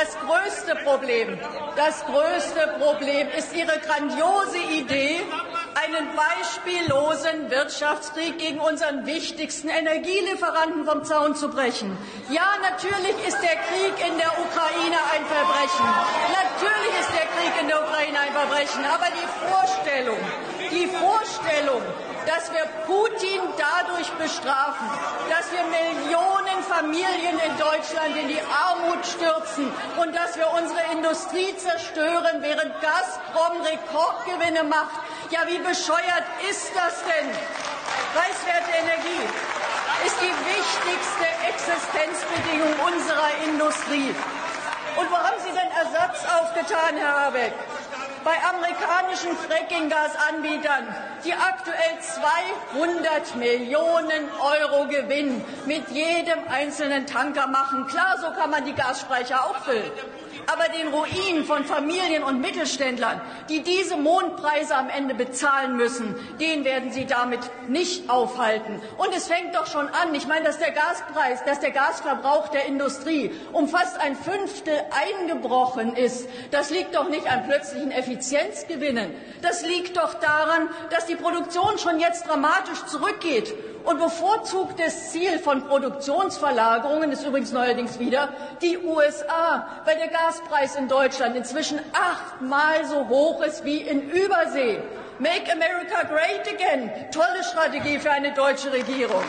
Das größte Problem, das größte Problem ist Ihre grandiose Idee, einen beispiellosen Wirtschaftskrieg gegen unseren wichtigsten Energielieferanten vom Zaun zu brechen. Ja, natürlich ist der Krieg in der Ukraine ein Verbrechen. Natürlich ist der Krieg in der Ukraine ein Verbrechen. Aber die Vorstellung, die Vorstellung, dass wir Putin dadurch bestrafen, dass wir Millionen Familien in Deutschland in die Armut stürzen und dass wir unsere Industrie zerstören, während Gazprom Rekordgewinne macht. Ja, wie bescheuert ist das denn? Preiswerte Energie ist die wichtigste Existenzbedingung unserer Industrie. Und wo haben Sie denn Ersatz aufgetan, Herr Habeck? Bei amerikanischen Fracking-Gasanbietern, die aktuell 200 Millionen Euro Gewinn mit jedem einzelnen Tanker machen. Klar, so kann man die Gasspeicher auch füllen. Aber den Ruin von Familien und Mittelständlern, die diese Mondpreise am Ende bezahlen müssen, den werden Sie damit nicht aufhalten. Und es fängt doch schon an. Ich meine, dass der Gaspreis, dass der Gasverbrauch der Industrie um fast ein Fünftel eingebrochen ist, das liegt doch nicht an plötzlichen Effizienzgewinnen. Das liegt doch daran, dass die Produktion schon jetzt dramatisch zurückgeht und bevorzugtes Ziel von Produktionsverlagerungen ist übrigens neuerdings wieder die USA, weil der Gaspreis in Deutschland inzwischen achtmal so hoch ist wie in Übersee. Make America Great Again. Tolle Strategie für eine deutsche Regierung.